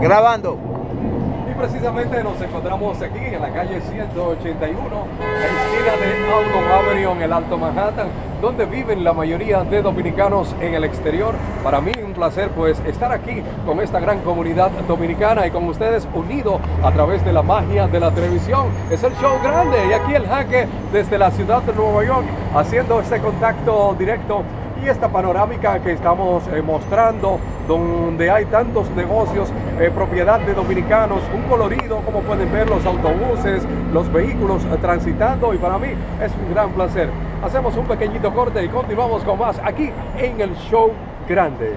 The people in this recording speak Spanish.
Grabando. Y precisamente nos encontramos aquí en la calle 181, esquina de Alton Avenue en el Alto Manhattan, donde viven la mayoría de dominicanos en el exterior. Para mí un placer pues estar aquí con esta gran comunidad dominicana y con ustedes unidos a través de la magia de la televisión. Es el show grande y aquí el jaque desde la ciudad de Nueva York haciendo este contacto directo y esta panorámica que estamos eh, mostrando, donde hay tantos negocios, eh, propiedad de dominicanos, un colorido, como pueden ver, los autobuses, los vehículos eh, transitando, y para mí es un gran placer. Hacemos un pequeñito corte y continuamos con más aquí en el show grande.